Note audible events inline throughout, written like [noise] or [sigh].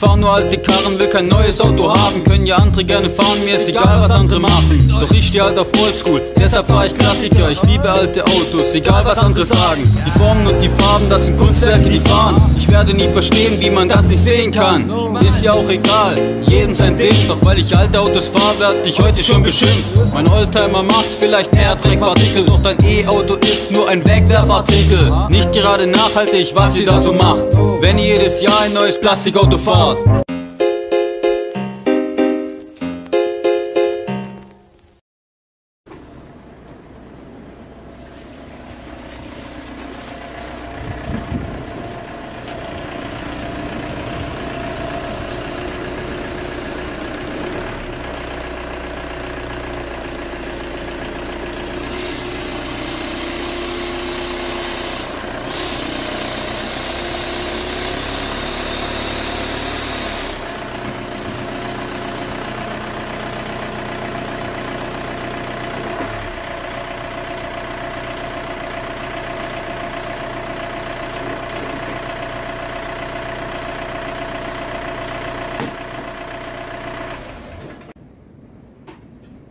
Ich fahr nur alte Karren, will kein neues Auto haben. Können ja andere gerne fahren, mir ist egal, was andere machen. Doch ich steh halt auf Oldschool, deshalb fahr ich Klassiker. Ich liebe alte Autos, egal was andere sagen. Die Formen und die Farben, das sind Kunstwerke, die fahren. Ich werde nie verstehen, wie man das nicht sehen kann. Ist ja auch egal, jedem sein Ding. Doch weil ich alte Autos fahr, werd ich heute schon beschimpft. Mein Oldtimer macht vielleicht mehr Dreckpartikel, doch dein E-Auto ist nur ein Wegwerfartikel. Nicht gerade nachhaltig, was ihr da so macht. Wenn ihr jedes Jahr ein neues Plastikauto fahrt. народ!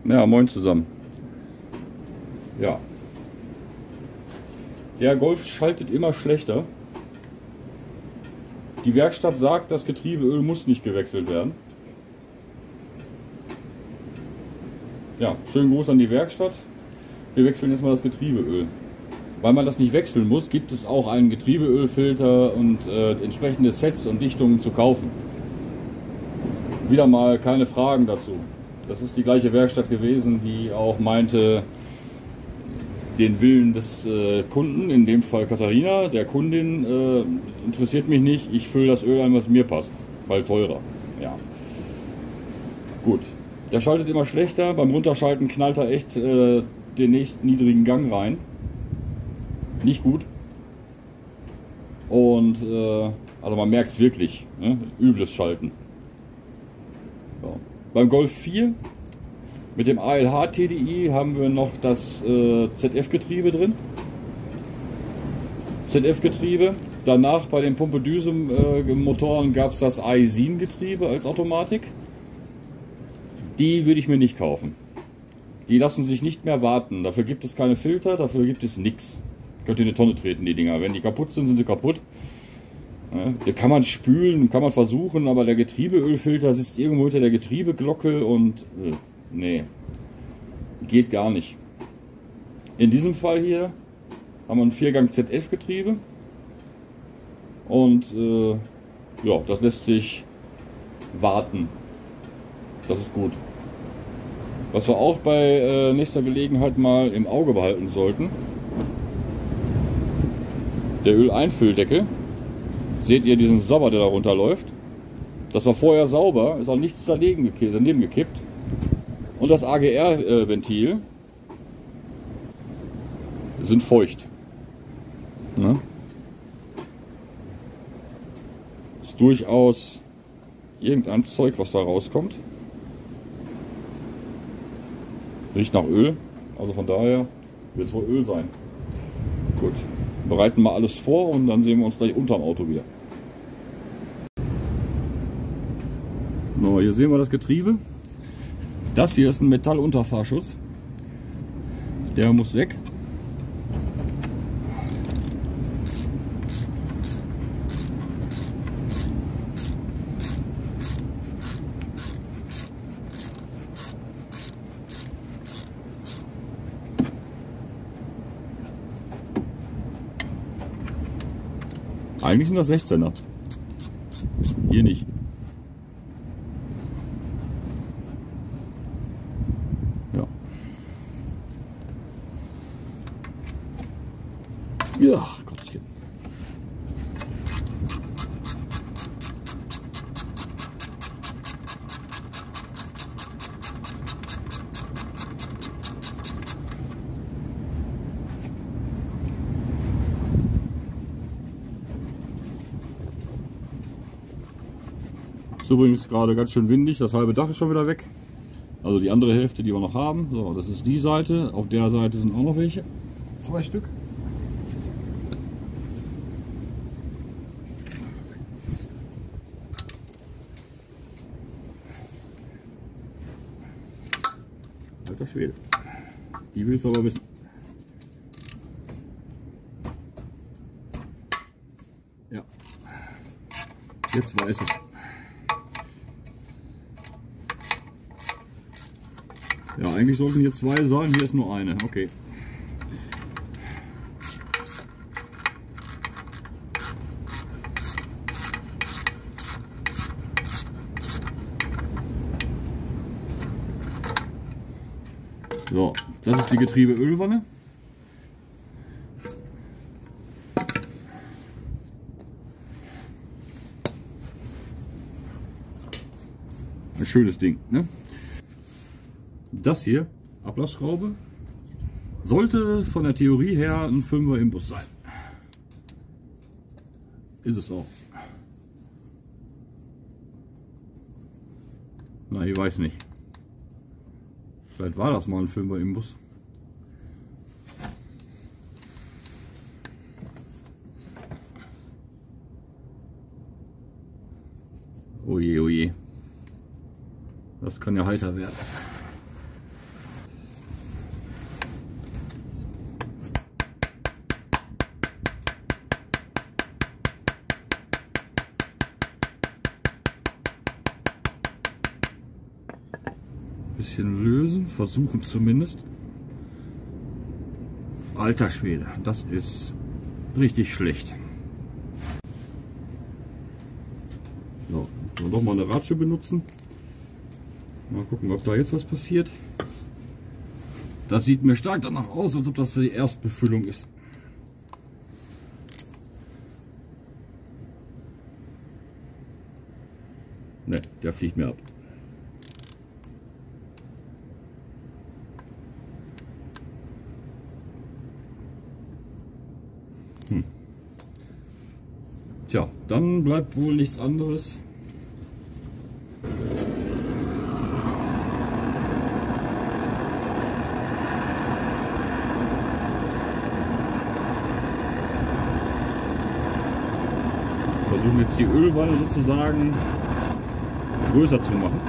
Ja, moin zusammen. Ja. Der Golf schaltet immer schlechter. Die Werkstatt sagt, das Getriebeöl muss nicht gewechselt werden. Ja, schönen Gruß an die Werkstatt. Wir wechseln jetzt mal das Getriebeöl. Weil man das nicht wechseln muss, gibt es auch einen Getriebeölfilter und äh, entsprechende Sets und Dichtungen zu kaufen. Wieder mal keine Fragen dazu. Das ist die gleiche Werkstatt gewesen, die auch meinte, den Willen des äh, Kunden, in dem Fall Katharina, der Kundin, äh, interessiert mich nicht. Ich fülle das Öl ein, was mir passt, weil teurer. Ja. Gut. Der schaltet immer schlechter. Beim Runterschalten knallt er echt äh, den nächsten niedrigen Gang rein. Nicht gut. Und äh, also man merkt es wirklich. Ne? Übles Schalten. So. Beim Golf 4 mit dem ALH TDI haben wir noch das äh, ZF-Getriebe drin. ZF-Getriebe. Danach bei den Pumpedüse-Motoren gab es das Aisin-Getriebe als Automatik. Die würde ich mir nicht kaufen. Die lassen sich nicht mehr warten. Dafür gibt es keine Filter, dafür gibt es nichts. Könnt ihr eine Tonne treten, die Dinger. Wenn die kaputt sind, sind sie kaputt. Da kann man spülen, kann man versuchen, aber der Getriebeölfilter sitzt irgendwo hinter der Getriebeglocke und äh, nee, geht gar nicht. In diesem Fall hier haben wir ein Viergang ZF-Getriebe und äh, ja, das lässt sich warten. Das ist gut. Was wir auch bei äh, nächster Gelegenheit mal im Auge behalten sollten, der Öleinfülldeckel. Seht ihr diesen Sabber, der da runterläuft? Das war vorher sauber, ist auch nichts daneben gekippt. Daneben gekippt. Und das AGR-Ventil sind feucht. Ne? Ist durchaus irgendein Zeug, was da rauskommt. Riecht nach Öl, also von daher wird es wohl Öl sein. Gut, bereiten wir alles vor und dann sehen wir uns gleich unterm Auto wieder. So, hier sehen wir das Getriebe. Das hier ist ein Metallunterfahrschutz. Der muss weg. Eigentlich sind das 16er. Hier nicht. Ja, Gottchen. Ist übrigens gerade ganz schön windig, das halbe Dach ist schon wieder weg. Also die andere Hälfte, die wir noch haben. So, das ist die Seite. Auf der Seite sind auch noch welche. Zwei Stück. Alter Schwede. Willst du aber wissen. Ja. Jetzt weiß es. Ja, eigentlich sollten hier zwei sein. Hier ist nur eine. Okay. So, das ist die Getriebeölwanne. Ein schönes Ding. Ne? Das hier, Ablassschraube, sollte von der Theorie her ein 5er Imbus sein. Ist es auch. Na, ich weiß nicht. Vielleicht war das mal ein 5er Imbus. Oje, oje. Das kann ja heiter werden. Bisschen lösen, versuchen zumindest. Alter Schwede, das ist richtig schlecht. So, noch mal eine Ratsche benutzen. Mal gucken, ob da jetzt was passiert. Das sieht mir stark danach aus, als ob das die Erstbefüllung ist. Ne, der fliegt mir ab. Hm. Tja, dann bleibt wohl nichts anderes. Versuchen jetzt die Ölwanne sozusagen größer zu machen.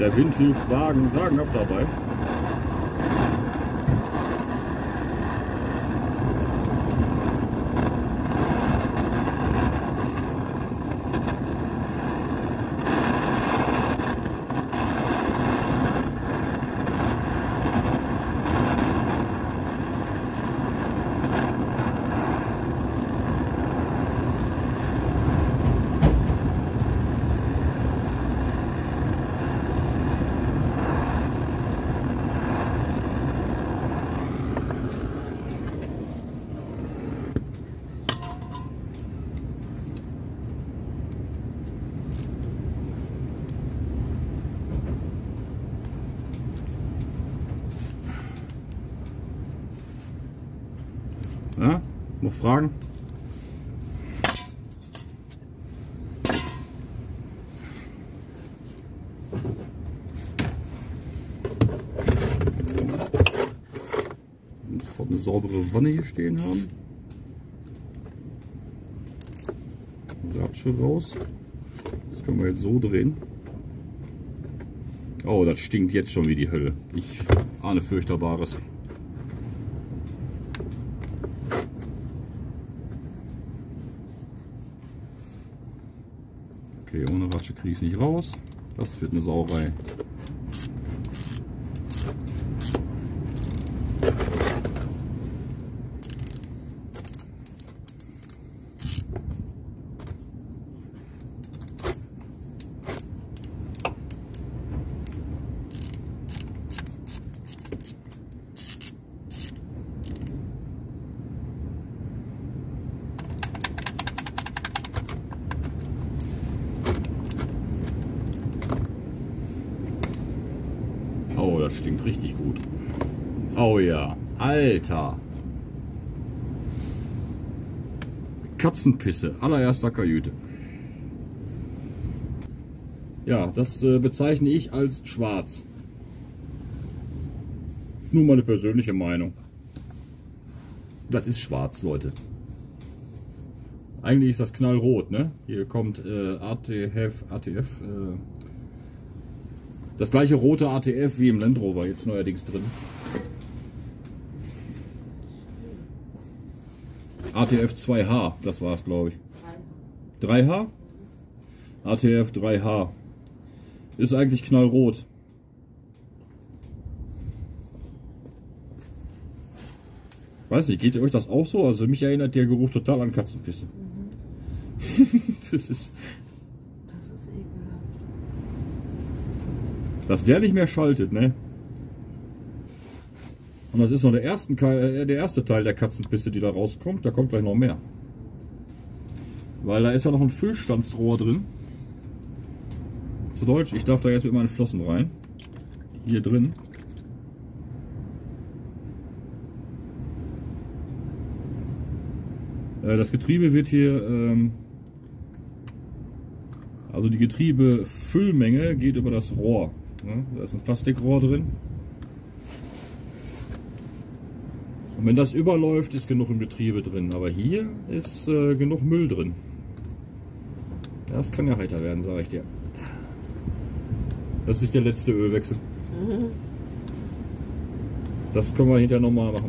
Der Wind hilft Wagen sagenhaft dabei. Ja? Noch Fragen? Und eine saubere Wanne hier stehen haben. Ratsche raus. Das können wir jetzt so drehen. Oh, das stinkt jetzt schon wie die Hölle. Ich ahne fürchterbares. Okay, ohne Ratsche kriege ich es nicht raus. Das wird eine Sauerei. Oh, das stinkt richtig gut. Oh ja, Alter. Katzenpisse, allererster Kajüte. Ja, das äh, bezeichne ich als schwarz. Ist nur meine persönliche Meinung. Das ist schwarz, Leute. Eigentlich ist das knallrot, ne? Hier kommt äh, ATF, ATF äh, Das gleiche rote ATF wie im Land Rover jetzt neuerdings drin. ATF 2H, das war es glaube ich. 3H? ATF 3H. Ist eigentlich knallrot. Weiß nicht, geht euch das auch so? Also mich erinnert der Geruch total an Katzenpisse. Mhm. [laughs] das ist. Das ist ekelhaft. Dass der nicht mehr schaltet, ne? Und das ist noch der, ersten, äh, der erste Teil der Katzenpisse, die da rauskommt. Da kommt gleich noch mehr. Weil da ist ja noch ein Füllstandsrohr drin. Zu Deutsch, ich darf da jetzt mit meinen Flossen rein. Hier drin. Äh, das Getriebe wird hier, ähm, also die Getriebefüllmenge geht über das Rohr. Ne? Da ist ein Plastikrohr drin. Und wenn das überläuft, ist genug im Getriebe drin. Aber hier ist äh, genug Müll drin. Das kann ja heiter werden, sage ich dir. Das ist der letzte Ölwechsel. Mhm. Das können wir hinterher nochmal machen.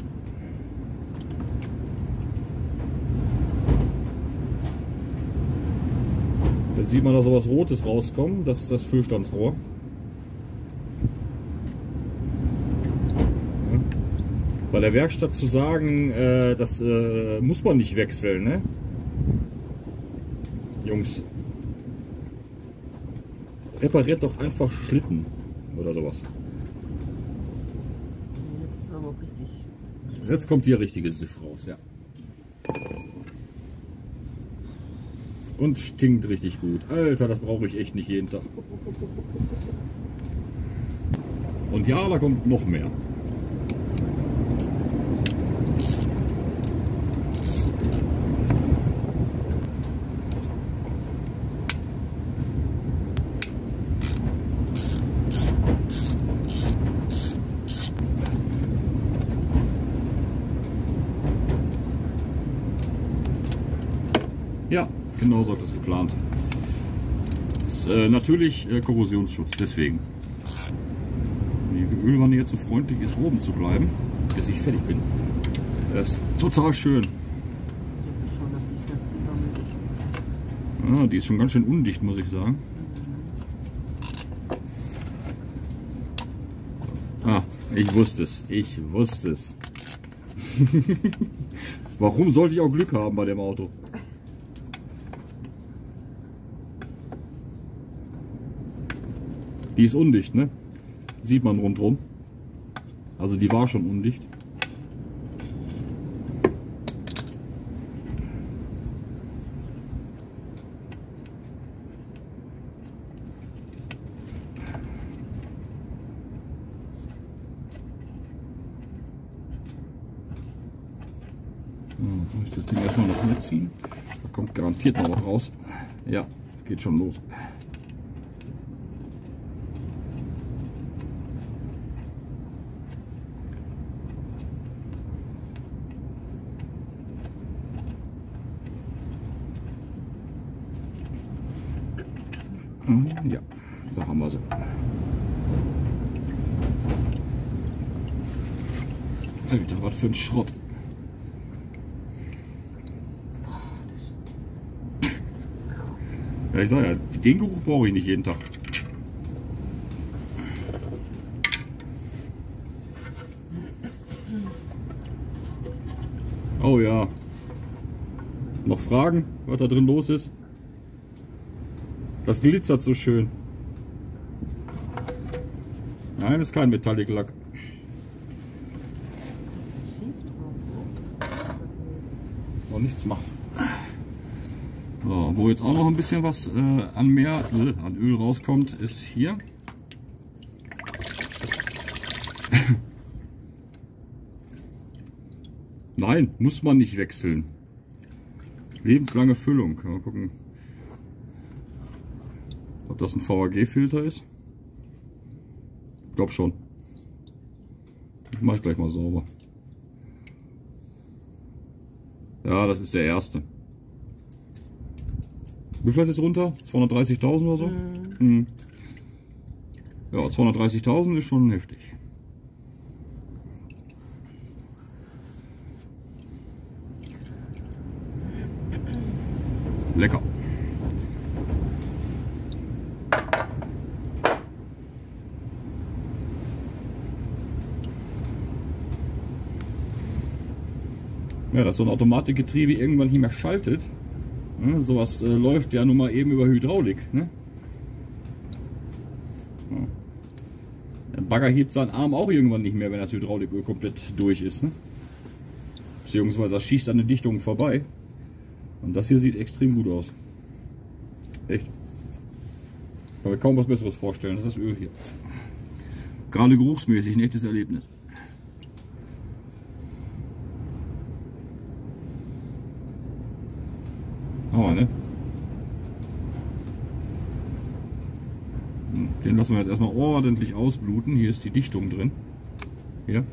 Jetzt sieht man da so was Rotes rauskommen. Das ist das Füllstandsrohr. Bei der Werkstatt zu sagen, äh, das äh, muss man nicht wechseln, ne? Jungs, repariert doch einfach Schlitten oder sowas. Jetzt ist aber auch richtig. Jetzt kommt hier richtige Siff raus, ja. Und stinkt richtig gut. Alter, das brauche ich echt nicht jeden Tag. Und ja, da kommt noch mehr. Ja, genau so ist das geplant. Ist, äh, natürlich äh, Korrosionsschutz, deswegen. Die Ölwanne jetzt so freundlich ist, oben zu bleiben, bis ich fertig bin. Das ist total schön. Ja, die ist schon ganz schön undicht, muss ich sagen. Ah, ich wusste es. Ich wusste es. [laughs] Warum sollte ich auch Glück haben bei dem Auto? Die ist undicht, ne? Sieht man rundherum. Also die war schon undicht. So, soll ich das Ding erstmal noch mitziehen? Da kommt garantiert noch was raus. Ja, geht schon los. Ja, da haben wir sie. Alter, was für ein Schrott. Ja, ich sag ja, den Geruch brauche ich nicht jeden Tag. Oh ja. Noch Fragen, was da drin los ist? Das glitzert so schön. Nein, ist kein Metallic Lack. Noch nichts machen. So, wo jetzt auch noch ein bisschen was äh, an mehr äh, an Öl rauskommt, ist hier. [laughs] Nein, muss man nicht wechseln. Lebenslange Füllung. Mal gucken das ein VAG-Filter ist. Ich glaube schon. Ich mache gleich mal sauber. Ja, das ist der erste. Wie viel ist jetzt runter? 230.000 oder so? Mhm. Mhm. Ja, 230.000 ist schon heftig. Lecker. Ja, dass so ein Automatikgetriebe irgendwann nicht mehr schaltet. Ne, sowas äh, läuft ja nun mal eben über Hydraulik. Ne? Der Bagger hebt seinen Arm auch irgendwann nicht mehr, wenn das Hydrauliköl komplett durch ist. Ne? Beziehungsweise das schießt an den Dichtungen vorbei. Und das hier sieht extrem gut aus. Echt. Kann mir kaum was Besseres vorstellen. Das ist das Öl hier. Gerade geruchsmäßig ein echtes Erlebnis. Hammer, ne? Hm, Den lassen wir jetzt erstmal ordentlich ausbluten. Hier ist die Dichtung drin. Hier.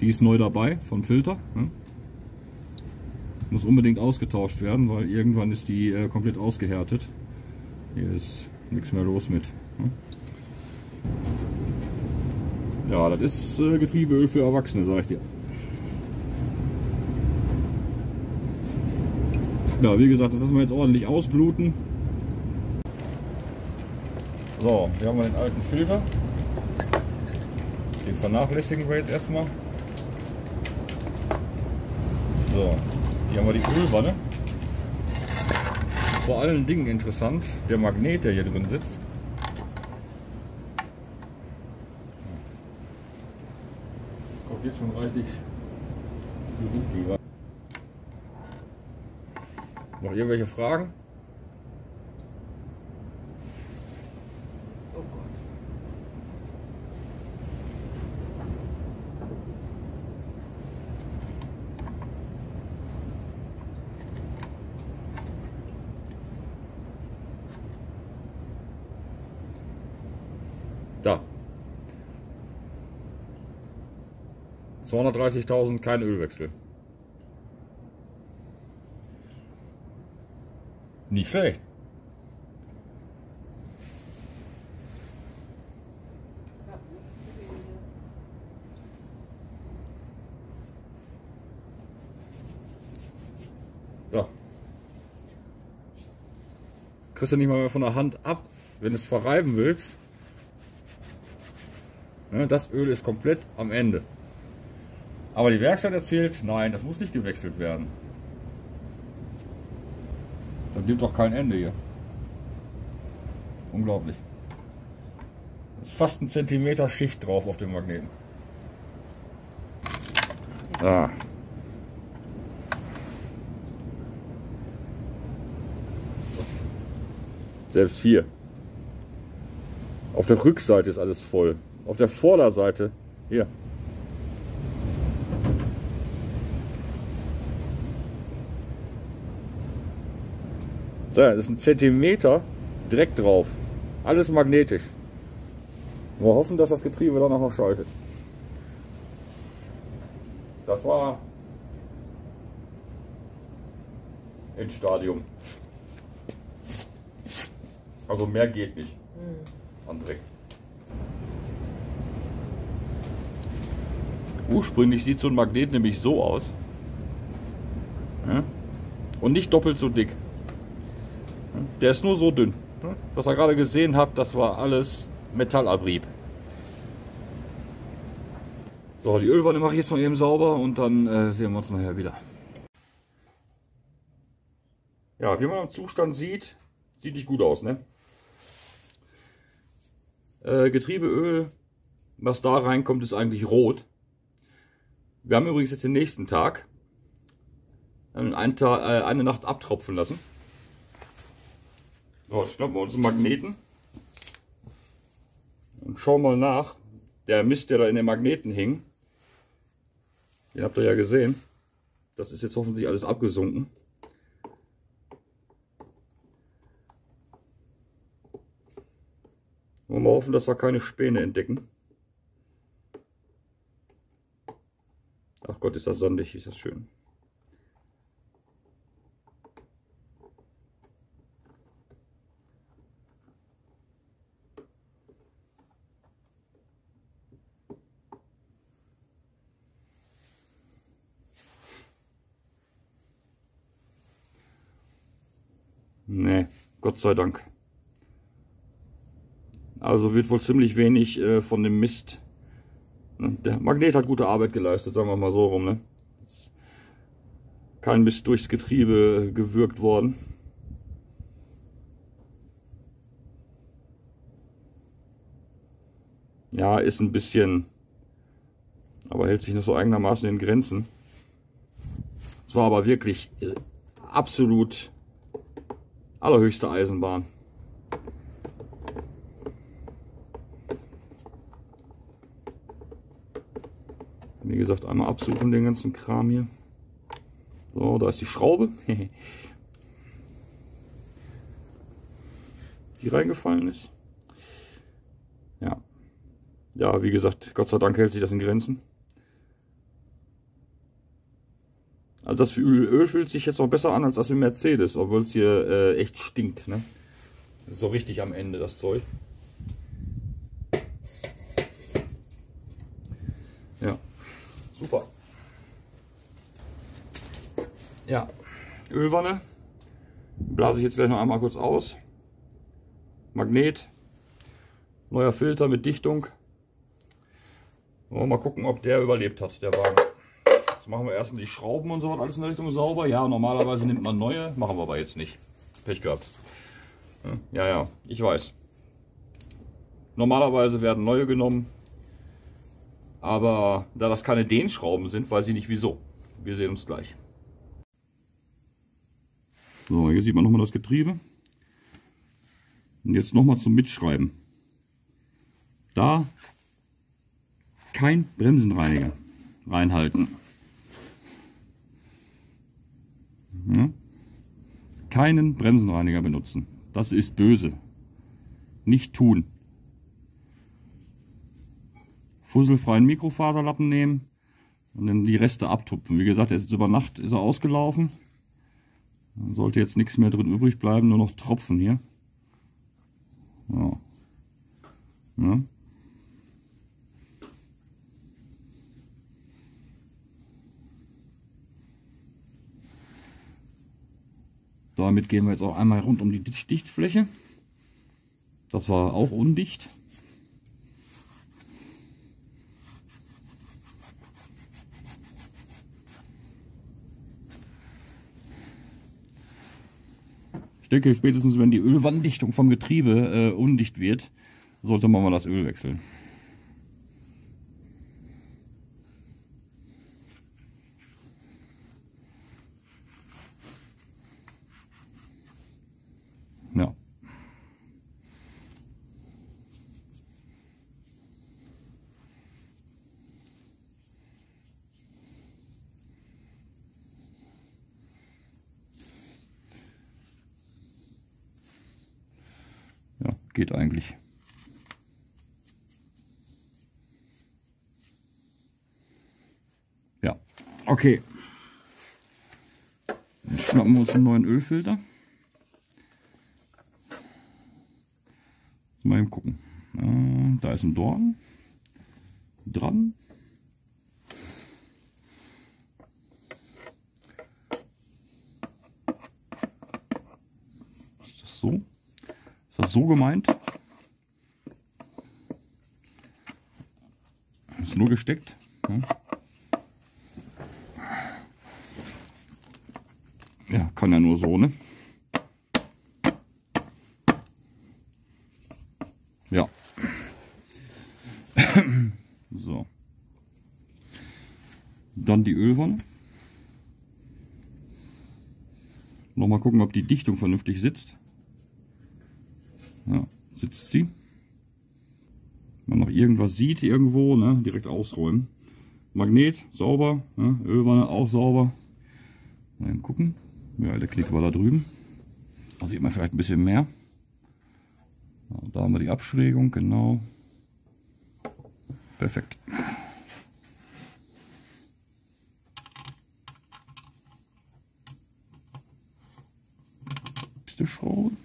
Die ist neu dabei vom Filter. Ne? Muss unbedingt ausgetauscht werden, weil irgendwann ist die äh, komplett ausgehärtet. Hier ist nichts mehr los mit. Ne? Ja, das ist äh, Getriebeöl für Erwachsene, sag ich dir. Ja, wie gesagt, das lassen wir jetzt ordentlich ausbluten. So, hier haben wir den alten Filter. Den vernachlässigen wir jetzt erstmal. So, hier haben wir die Ölwanne. Vor allen Dingen interessant, der Magnet, der hier drin sitzt. Kommt jetzt schon richtig Noch irgendwelche Fragen? 230.000, kein Ölwechsel. Nicht schlecht. Ja. Kriegst du nicht mal mehr von der Hand ab, wenn du es verreiben willst. Ne, Das Öl ist komplett am Ende. Aber die Werkstatt erzählt, nein, das muss nicht gewechselt werden. Das gibt doch kein Ende hier. Unglaublich. ist fast ein Zentimeter Schicht drauf auf dem Magneten. Ah. Selbst hier. Auf der Rückseite ist alles voll. Auf der Vorderseite, hier. So, das ist ein Zentimeter direkt drauf. Alles magnetisch. Wir hoffen, dass das Getriebe dann auch noch schaltet. Das war Endstadium. Also mehr geht nicht. An Dreck. Ursprünglich sieht so ein Magnet nämlich so aus. Ja? Und nicht doppelt so dick. Der ist nur so dünn. Was ihr gerade gesehen habt, das war alles Metallabrieb. So, die Ölwanne mache ich jetzt noch eben sauber und dann äh, sehen wir uns nachher wieder. Ja, wie man im Zustand sieht, sieht nicht gut aus, ne? Äh, Getriebeöl, was da reinkommt, ist eigentlich rot. Wir haben übrigens jetzt den nächsten Tag. Einen Tag, äh, eine Nacht abtropfen lassen. So, schnappen wir uns einen Magneten. Und schauen mal nach. Der Mist, der da in den Magneten hing. Den habt ihr ja gesehen. Das ist jetzt hoffentlich alles abgesunken. Wollen wir hoffen, dass wir keine Späne entdecken. Ach Gott, ist das sandig, ist das schön. Nee, Gott sei Dank. Also wird wohl ziemlich wenig äh, von dem Mist. Ne? Der Magnet hat gute Arbeit geleistet, sagen wir mal so rum. Ne? Kein Mist durchs Getriebe gewürgt worden. Ja, ist ein bisschen, aber hält sich noch so eigenermaßen in Grenzen. Es war aber wirklich äh, absolut allerhöchste Eisenbahn. Wie gesagt, einmal absuchen den ganzen Kram hier. So, da ist die Schraube, [laughs] die reingefallen ist. Ja. Ja, wie gesagt, Gott sei Dank hält sich das in Grenzen. Also das Öl fühlt sich jetzt auch besser an als das für Mercedes, obwohl es hier äh, echt stinkt. Ne? so richtig am Ende das Zeug. Ja, super. Ja, Ölwanne. Blase ich jetzt gleich noch einmal kurz aus. Magnet. Neuer Filter mit Dichtung. Mal gucken, ob der überlebt hat, der Wagen. Jetzt machen wir erstmal die Schrauben und so alles in der Richtung sauber. Ja, normalerweise nimmt man neue, machen wir aber jetzt nicht. Pech gehabt. Ja, ja, ich weiß. Normalerweise werden neue genommen, aber da das keine Dehnschrauben sind, weiß ich nicht wieso. Wir sehen uns gleich. So, hier sieht man nochmal das Getriebe. Und jetzt nochmal zum Mitschreiben. Da kein Bremsenreiniger reinhalten. Ja? Keinen Bremsenreiniger benutzen. Das ist böse. Nicht tun. Fusselfreien Mikrofaserlappen nehmen und dann die Reste abtupfen. Wie gesagt, jetzt über Nacht ist er ausgelaufen. Dann sollte jetzt nichts mehr drin übrig bleiben, nur noch Tropfen hier. Ja. Ja. Damit gehen wir jetzt auch einmal rund um die Dichtfläche. Das war auch undicht. Ich denke, spätestens wenn die Ölwanddichtung vom Getriebe äh, undicht wird, sollte man mal das Öl wechseln. Geht eigentlich. Ja, okay. Dann schnappen wir uns einen neuen Ölfilter. Mal eben gucken. da ist ein Dorn dran. Ist das so? das so gemeint? Ist nur gesteckt. Ja, kann ja nur so, ne? Ja. [clears throat] so. Dann die Ölwanne. Nochmal gucken, ob die Dichtung vernünftig sitzt. Ja, sitzt sie. Wenn man noch irgendwas sieht irgendwo, ne, direkt ausräumen. Magnet, sauber. Ne, Ölwanne auch sauber. Mal gucken. Ja, der Klick war da drüben. Da sieht man vielleicht ein bisschen mehr. Da haben wir die Abschrägung, genau. Perfekt. Nächste Schraube.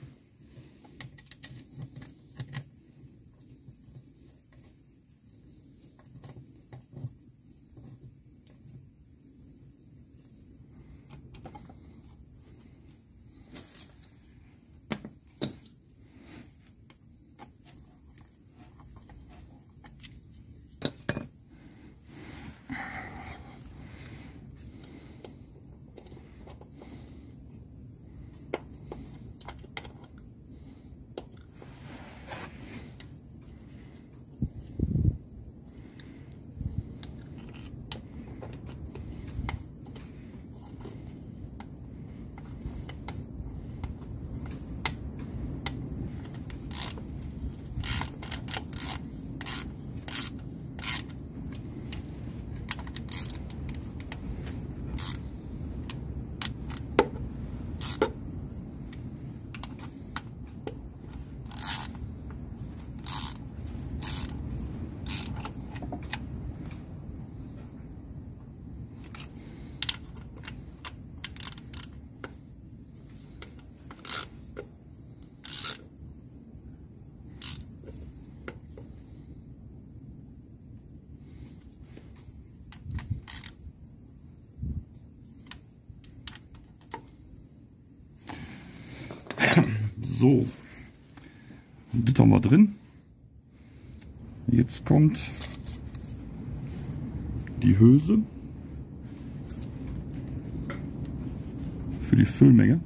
So, das haben wir drin. Jetzt kommt die Hülse für die Füllmenge.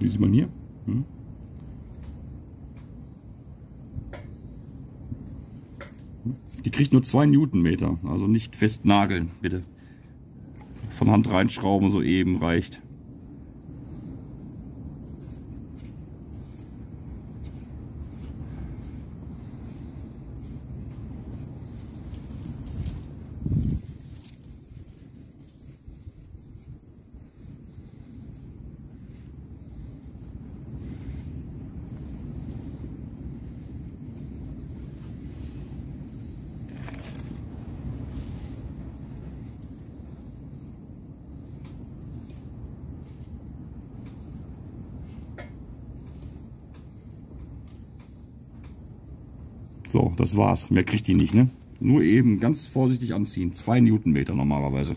Die sieht man hier. Hm. Die kriegt nur 2 Newtonmeter, also nicht festnageln, bitte. Von Hand reinschrauben, so eben reicht. So, das war's. Mehr kriegt die nicht, ne? Nur eben ganz vorsichtig anziehen. 2 Newtonmeter normalerweise.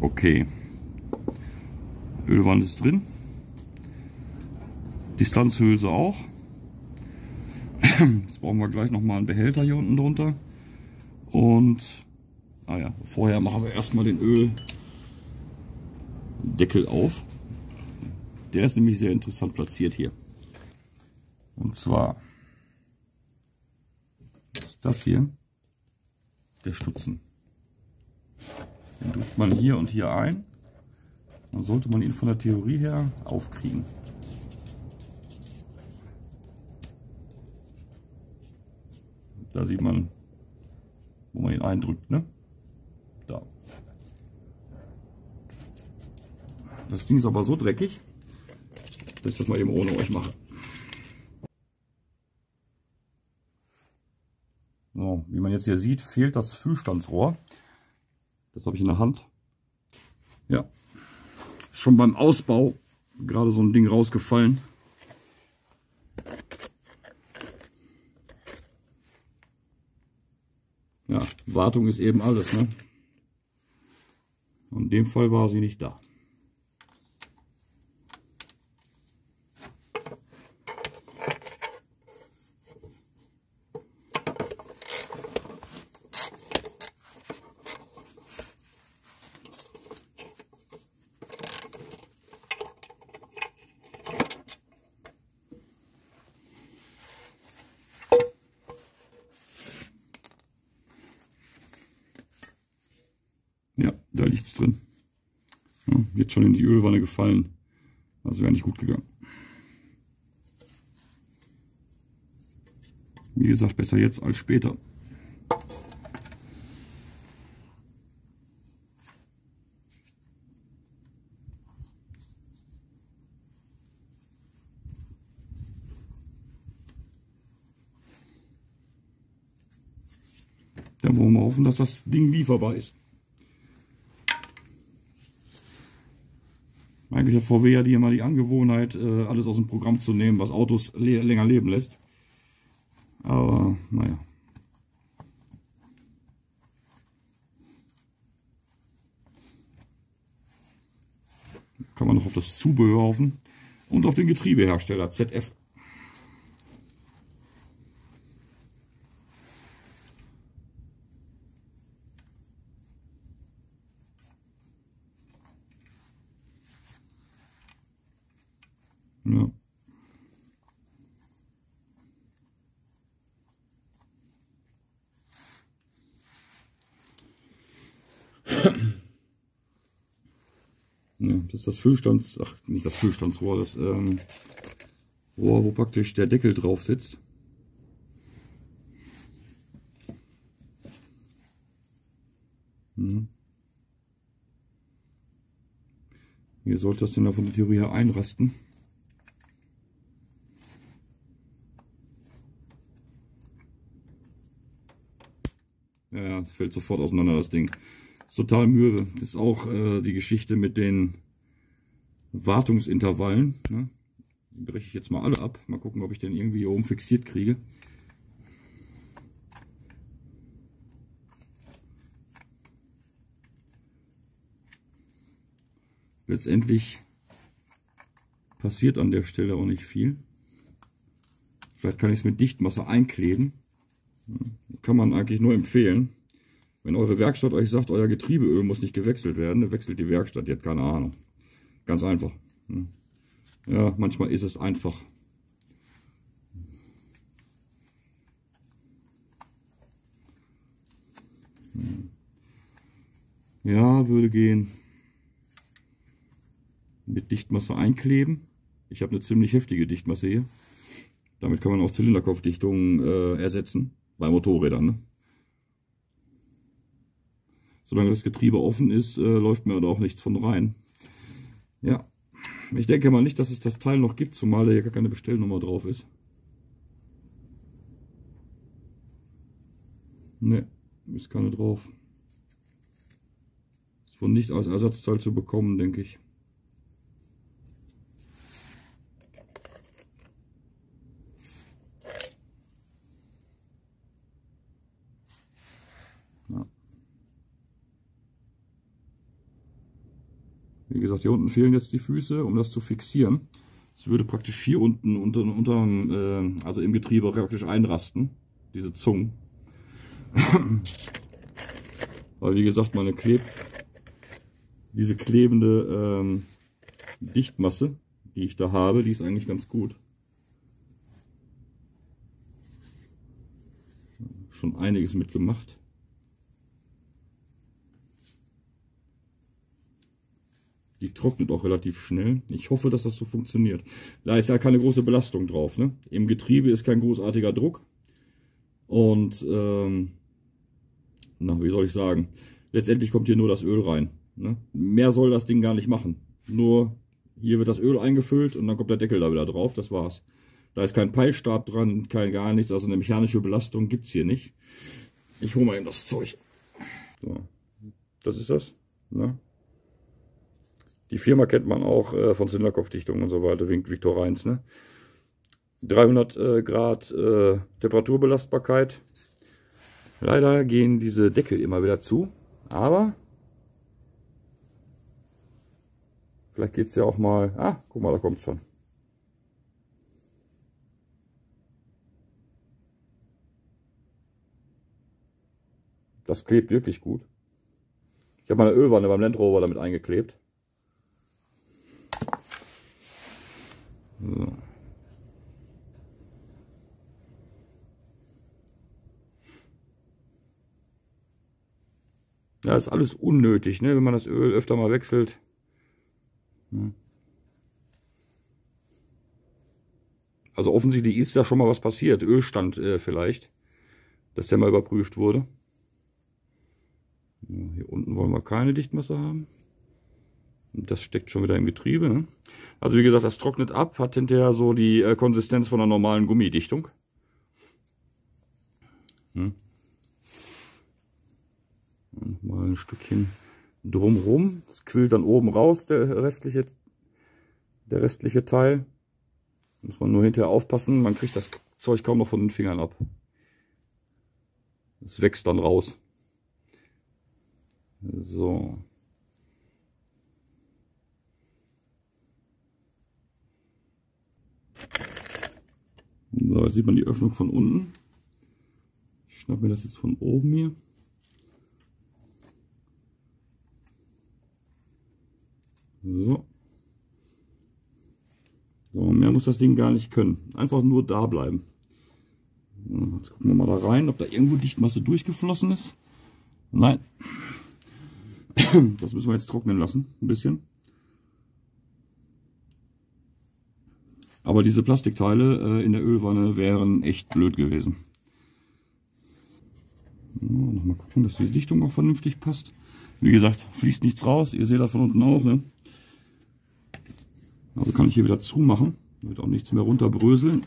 Okay. Ölwand ist drin. Distanzhülse auch. Jetzt brauchen wir gleich nochmal einen Behälter hier unten drunter. Und, ah ja, vorher machen wir erstmal den Öldeckel auf. Der ist nämlich sehr interessant platziert hier. Und zwar das hier der Stutzen. Den drückt man hier und hier ein. Dann sollte man ihn von der Theorie her aufkriegen. Da sieht man, wo man ihn eindrückt. Ne? Da. Das Ding ist aber so dreckig, dass ich das mal eben ohne euch mache. So, wie man jetzt hier sieht, fehlt das Füllstandsrohr. Das habe ich in der Hand. Ja, schon beim Ausbau gerade so ein Ding rausgefallen. Ja, Wartung ist eben alles. Ne? In dem Fall war sie nicht da. Ja, da liegt es drin. Jetzt schon in die Ölwanne gefallen. Also wäre nicht gut gegangen. Wie gesagt, besser jetzt als später. Dann wollen wir hoffen, dass das Ding lieferbar ist. Eigentlich hat VW ja die immer die Angewohnheit, äh, alles aus dem Programm zu nehmen, was Autos länger leben lässt. Aber naja. Kann man noch auf das Zubehör hoffen und auf den Getriebehersteller ZF. Ja. Ja, das ist das Füllstands, ach, nicht das Füllstandsrohr, das ähm, Rohr, wo praktisch der Deckel drauf sitzt. Hm. Hier sollte das denn von der Theorie her einrasten. Ja, es fällt sofort auseinander, das Ding. Ist total mürbe. Ist auch äh, die Geschichte mit den Wartungsintervallen. Ne? Breche ich jetzt mal alle ab. Mal gucken, ob ich den irgendwie hier oben fixiert kriege. letztendlich passiert an der Stelle auch nicht viel. Vielleicht kann ich es mit Dichtmasse einkleben. Kann man eigentlich nur empfehlen. Wenn eure Werkstatt euch sagt, euer Getriebeöl muss nicht gewechselt werden, dann wechselt die Werkstatt, die hat keine Ahnung. Ganz einfach. Ja, manchmal ist es einfach. Ja, würde gehen. Mit Dichtmasse einkleben. Ich habe eine ziemlich heftige Dichtmasse hier. Damit kann man auch Zylinderkopfdichtungen äh, ersetzen. Bei Motorrädern. Ne? Solange das Getriebe offen ist, äh, läuft mir da auch nichts von rein. Ja, ich denke mal nicht, dass es das Teil noch gibt, zumal da hier gar keine Bestellnummer drauf ist. Ne, ist keine drauf. Ist wohl nicht als Ersatzteil zu bekommen, denke ich. Wie gesagt, hier unten fehlen jetzt die Füße, um das zu fixieren. Es würde praktisch hier unten unter, unter äh, also im Getriebe praktisch einrasten, diese Zungen. [clears throat] Weil wie gesagt, meine Kleb, diese klebende ähm, Dichtmasse, die ich da habe, die ist eigentlich ganz gut. Schon einiges mitgemacht. Die trocknet auch relativ schnell. Ich hoffe, dass das so funktioniert. Da ist ja keine große Belastung drauf. Ne? Im Getriebe ist kein großartiger Druck. Und, ähm, na, wie soll ich sagen, letztendlich kommt hier nur das Öl rein. Ne? Mehr soll das Ding gar nicht machen. Nur hier wird das Öl eingefüllt und dann kommt der Deckel da wieder drauf. Das war's. Da ist kein Peilstab dran, kein gar nichts. Also eine mechanische Belastung gibt es hier nicht. Ich hole mal eben das Zeug. So. Das ist das. Ne? Die Firma kennt man auch äh, von Zylinderkopfdichtung und so weiter, winkt Victor Reins. Ne? 300 äh, Grad äh, Temperaturbelastbarkeit. Leider gehen diese Deckel immer wieder zu, aber vielleicht geht es ja auch mal... Ah, guck mal, da kommt es schon. Das klebt wirklich gut. Ich habe meine Ölwanne beim Land Rover damit eingeklebt. So. Ja, ist alles unnötig, ne, wenn man das Öl öfter mal wechselt. Also offensichtlich ist da schon mal was passiert. Ölstand äh, vielleicht, dass der mal überprüft wurde. Hier unten wollen wir keine Dichtmasse haben. Das steckt schon wieder im Getriebe. Ne? Also wie gesagt, das trocknet ab, hat hinterher so die äh, Konsistenz von einer normalen Gummidichtung. Hm. Mal ein Stückchen drumrum. Das quillt dann oben raus, der restliche, der restliche Teil. Muss man nur hinterher aufpassen, man kriegt das Zeug kaum noch von den Fingern ab. Es wächst dann raus. So. So, jetzt sieht man die Öffnung von unten. Ich schnappe mir das jetzt von oben hier. So. So, mehr muss das Ding gar nicht können. Einfach nur da bleiben. Jetzt gucken wir mal da rein, ob da irgendwo Dichtmasse durchgeflossen ist. Nein. [coughs] Das müssen wir jetzt trocknen lassen, ein bisschen. Aber diese Plastikteile äh, in der Ölwanne wären echt blöd gewesen. Ja, Nochmal gucken, dass die Dichtung auch vernünftig passt. Wie gesagt, fließt nichts raus. Ihr seht das von unten auch. Ne? Also kann ich hier wieder zumachen. Wird auch nichts mehr runterbröseln.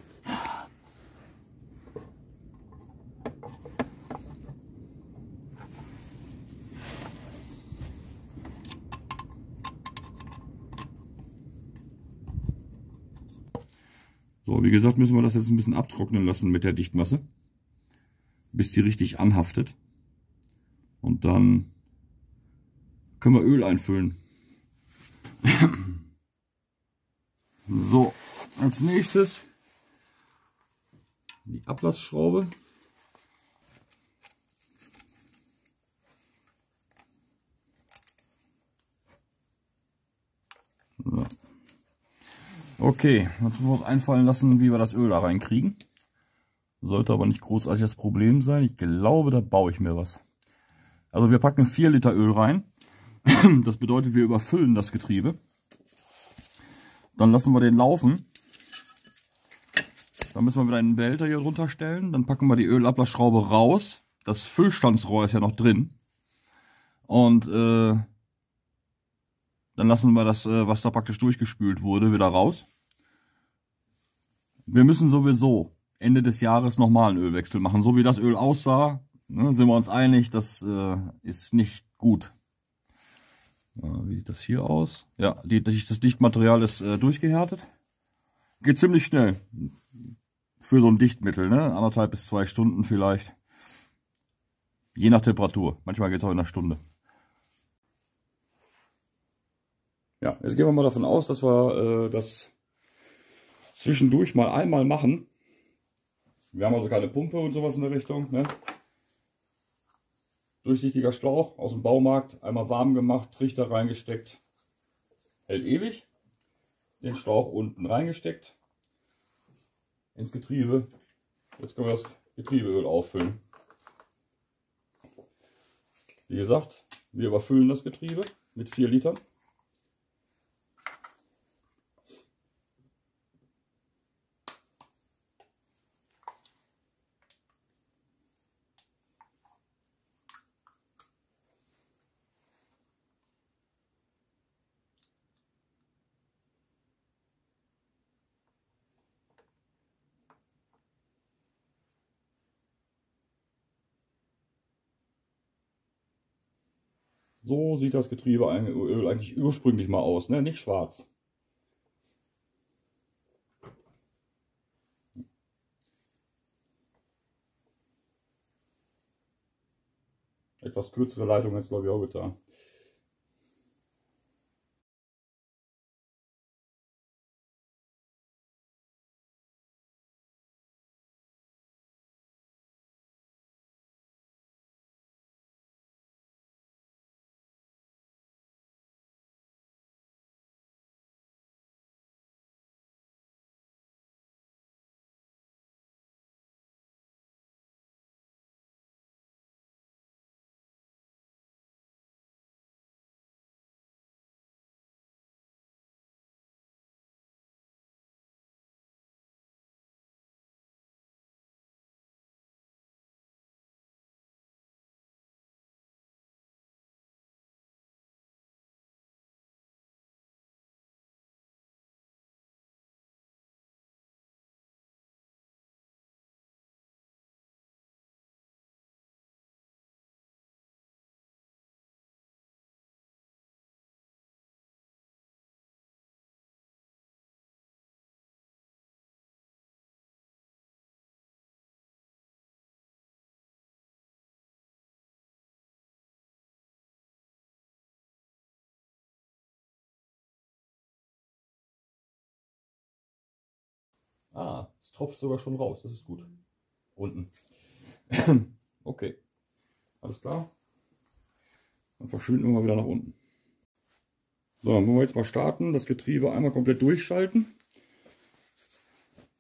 Gesagt, müssen wir das jetzt ein bisschen abtrocknen lassen mit der Dichtmasse, bis die richtig anhaftet. Und dann können wir Öl einfüllen. [clears throat] So, als nächstes die Ablassschraube. So. Okay, jetzt müssen wir uns einfallen lassen, wie wir das Öl da reinkriegen. Sollte aber nicht großartig das Problem sein. Ich glaube, da baue ich mir was. Also wir packen 4 Liter Öl rein. [clears throat] Das bedeutet, wir überfüllen das Getriebe. Dann lassen wir den laufen. Dann müssen wir wieder einen Behälter hier drunter stellen. Dann packen wir die Ölablassschraube raus. Das Füllstandsrohr ist ja noch drin. Und äh, dann lassen wir das, äh, was da praktisch durchgespült wurde, wieder raus. Wir müssen sowieso Ende des Jahres nochmal einen Ölwechsel machen. So wie das Öl aussah, ne, sind wir uns einig, das äh, ist nicht gut. Wie sieht das hier aus? Ja, die, das Dichtmaterial ist äh, durchgehärtet. Geht ziemlich schnell. Für so ein Dichtmittel, ne? Anderthalb bis zwei Stunden vielleicht. Je nach Temperatur. Manchmal geht es auch in einer Stunde. Ja, jetzt gehen wir mal davon aus, dass wir äh, das zwischendurch mal einmal machen. Wir haben also keine Pumpe und sowas in der Richtung. Ne? Durchsichtiger Schlauch aus dem Baumarkt, einmal warm gemacht, Trichter reingesteckt. Hält ewig. Den Schlauch unten reingesteckt. Ins Getriebe. Jetzt können wir das Getriebeöl auffüllen. Wie gesagt, wir überfüllen das Getriebe mit 4 Litern. So sieht das Getriebeöl eigentlich ursprünglich mal aus, ne? nicht schwarz. Etwas kürzere Leitung jetzt glaube ich auch getan. Ah, es tropft sogar schon raus, das ist gut. Unten. [clears throat] okay. Alles klar. Dann verschwinden wir mal wieder nach unten. So, dann wollen wir jetzt mal starten. Das Getriebe einmal komplett durchschalten.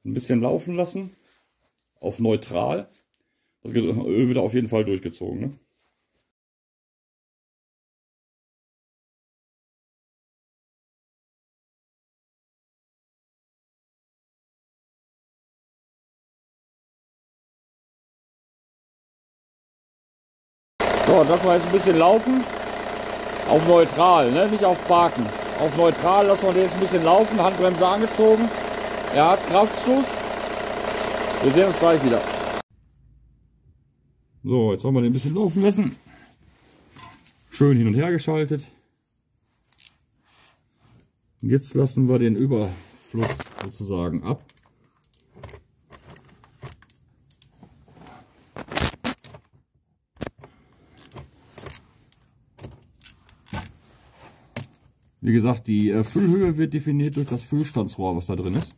Ein bisschen laufen lassen. Auf neutral. Das Öl wird auf jeden Fall durchgezogen. Ne? So, das war jetzt ein bisschen laufen. Auf neutral, ne? nicht auf parken. Auf neutral lassen wir den jetzt ein bisschen laufen, Handbremse angezogen. Er hat Kraftschluss. Wir sehen uns gleich wieder. So, jetzt haben wir den ein bisschen laufen lassen. Schön hin und her geschaltet. Jetzt lassen wir den Überfluss sozusagen ab. Wie gesagt, die äh, Füllhöhe wird definiert durch das Füllstandsrohr, was da drin ist.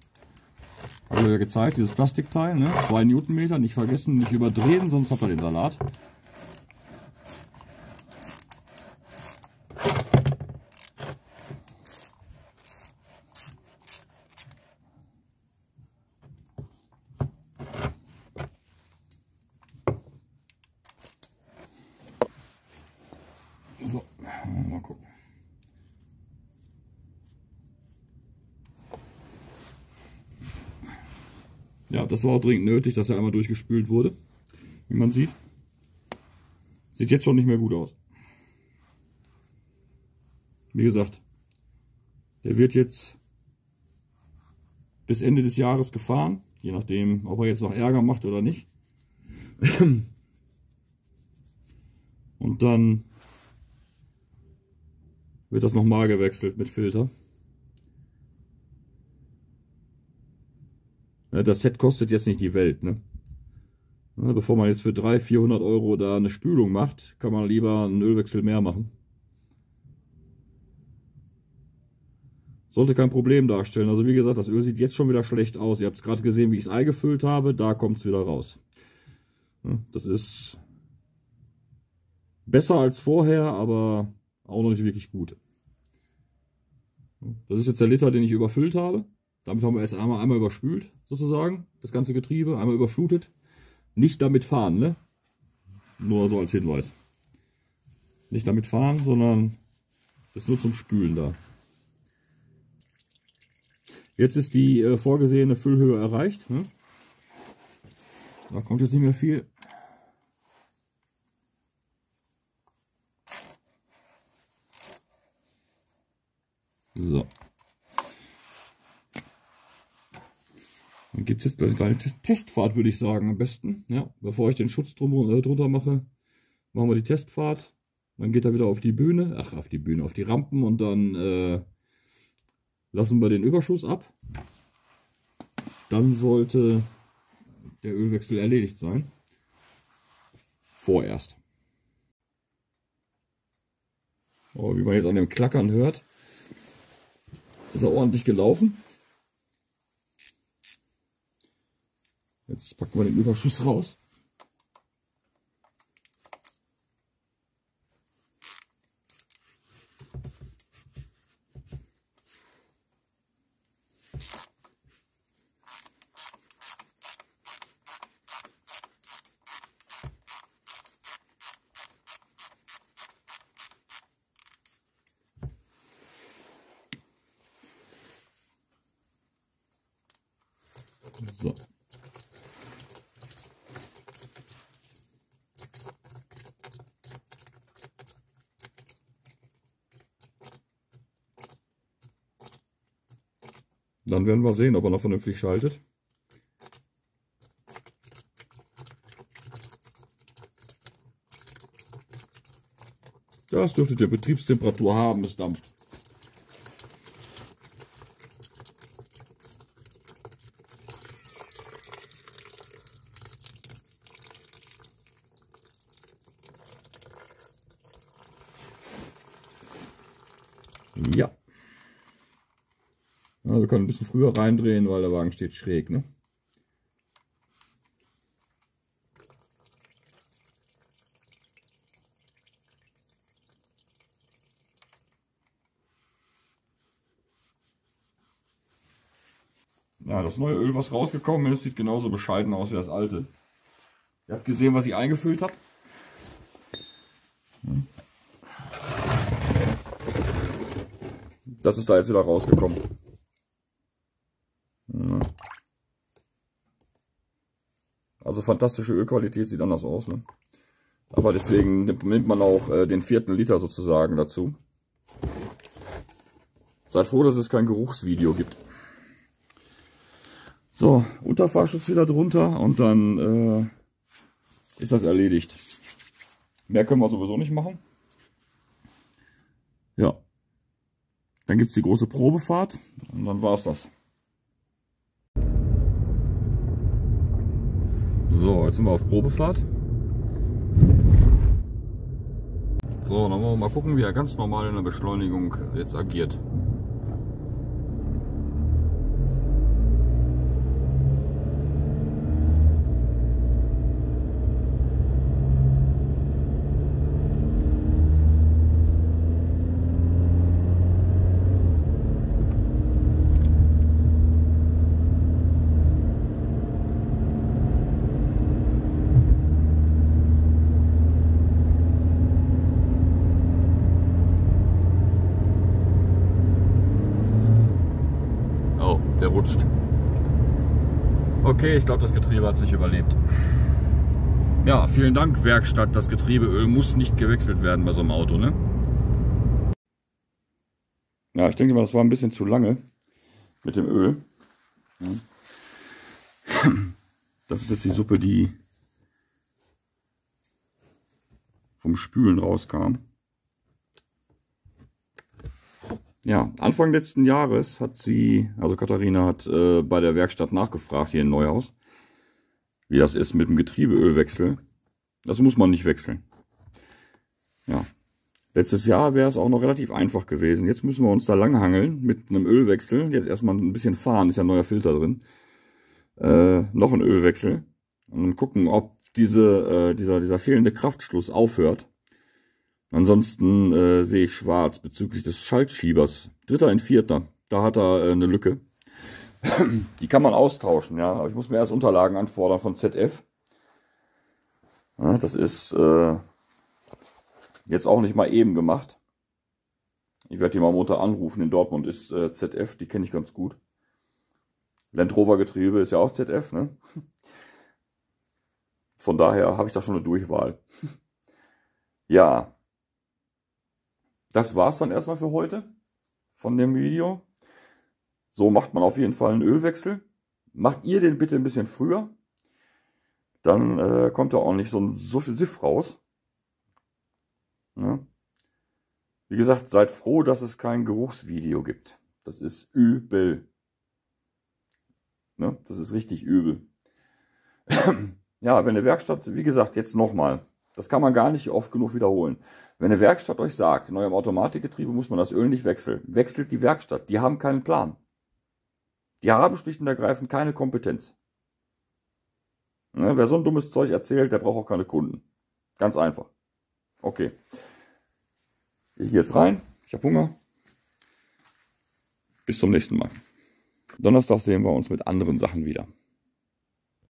Habe ich ja gezeigt, dieses Plastikteil, ne? 2 Newtonmeter, nicht vergessen, nicht überdrehen, sonst habt ihr den Salat. So, mal gucken. Ja, das war auch dringend nötig, dass er einmal durchgespült wurde. Wie man sieht. Sieht jetzt schon nicht mehr gut aus. Wie gesagt, der wird jetzt bis Ende des Jahres gefahren. Je nachdem, ob er jetzt noch Ärger macht oder nicht. Und dann wird das nochmal gewechselt mit Filter. Das Set kostet jetzt nicht die Welt, ne? Bevor man jetzt für 300, 400 Euro da eine Spülung macht, kann man lieber einen Ölwechsel mehr machen. Sollte kein Problem darstellen. Also wie gesagt, das Öl sieht jetzt schon wieder schlecht aus. Ihr habt es gerade gesehen, wie ich es Ei gefüllt habe. Da kommt es wieder raus. Das ist besser als vorher, aber auch noch nicht wirklich gut. Das ist jetzt der Liter, den ich überfüllt habe. Damit haben wir erst einmal, einmal überspült, sozusagen, das ganze Getriebe, einmal überflutet. Nicht damit fahren, ne? Nur so als Hinweis. Nicht damit fahren, sondern das nur zum Spülen da. Jetzt ist die äh, vorgesehene Füllhöhe erreicht. Ne? Da kommt jetzt nicht mehr viel. So. Dann gibt es jetzt eine kleine Testfahrt, würde ich sagen, am besten. Ja, bevor ich den Schutz äh, drunter mache, machen wir die Testfahrt. Dann geht er wieder auf die Bühne, ach, auf die Bühne, auf die Rampen und dann äh, lassen wir den Überschuss ab. Dann sollte der Ölwechsel erledigt sein. Vorerst. Oh, wie man jetzt an dem Klackern hört, ist er ordentlich gelaufen. Jetzt packen wir den Überschuss raus. So. Dann werden wir sehen, ob er noch vernünftig schaltet. Das dürfte die Betriebstemperatur haben, es dampft. Ja. ja. Wir können ein bisschen früher reindrehen, weil der Wagen steht schräg. Ne? Ja, das neue Öl, was rausgekommen ist, sieht genauso bescheiden aus wie das alte. Ihr habt gesehen, was ich eingefüllt habe. Das ist da jetzt wieder rausgekommen. Fantastische Ölqualität, sieht anders aus. Ne? Aber deswegen nimmt man auch äh, den vierten Liter sozusagen dazu. Seid froh, dass es kein Geruchsvideo gibt. So, Unterfahrschutz wieder drunter und dann äh, ist das erledigt. Mehr können wir sowieso nicht machen. Ja. Dann gibt es die große Probefahrt und dann war es das. So, jetzt sind wir auf Probefahrt. So, dann wollen wir mal gucken, wie er ganz normal in der Beschleunigung jetzt agiert. Oh, der rutscht. Okay, ich glaube, das Getriebe hat sich überlebt. Ja, vielen Dank, Werkstatt. Das Getriebeöl muss nicht gewechselt werden bei so einem Auto, ne? Ja, ich denke mal, das war ein bisschen zu lange mit dem Öl. Das ist jetzt die Suppe, die vom Spülen rauskam. Ja, Anfang letzten Jahres hat sie, also Katharina hat äh, bei der Werkstatt nachgefragt hier in Neuhaus, wie das ist mit dem Getriebeölwechsel. Das muss man nicht wechseln. Ja, letztes Jahr wäre es auch noch relativ einfach gewesen. Jetzt müssen wir uns da langhangeln mit einem Ölwechsel. Jetzt erstmal ein bisschen fahren, ist ja ein neuer Filter drin. Äh, noch ein Ölwechsel und gucken, ob diese, äh, dieser, dieser fehlende Kraftschluss aufhört. Ansonsten äh, sehe ich schwarz bezüglich des Schaltschiebers. Dritter in vierter. Da hat er äh, eine Lücke. [clears throat] Die kann man austauschen, ja. Aber ich muss mir erst Unterlagen anfordern von ZF. Ja, das ist äh, jetzt auch nicht mal eben gemacht. Ich werde die mal Montag anrufen. In Dortmund ist äh, ZF, die kenne ich ganz gut. Land Rover Getriebe ist ja auch ZF, ne? Von daher habe ich da schon eine Durchwahl. [laughs] ja, das war's dann erstmal für heute von dem Video. So macht man auf jeden Fall einen Ölwechsel. Macht ihr den bitte ein bisschen früher. Dann äh, kommt da auch nicht so, so viel Siff raus. Ja. Wie gesagt, seid froh, dass es kein Geruchsvideo gibt. Das ist übel. Ne? Das ist richtig übel. [clears throat] ja, wenn eine Werkstatt, wie gesagt, jetzt nochmal. Das kann man gar nicht oft genug wiederholen. Wenn eine Werkstatt euch sagt, in eurem Automatikgetriebe muss man das Öl nicht wechseln, wechselt die Werkstatt. Die haben keinen Plan. Die haben schlicht und ergreifend keine Kompetenz. Ne, wer so ein dummes Zeug erzählt, der braucht auch keine Kunden. Ganz einfach. Okay. Ich gehe jetzt rein. Ich habe Hunger. Bis zum nächsten Mal. Donnerstag sehen wir uns mit anderen Sachen wieder.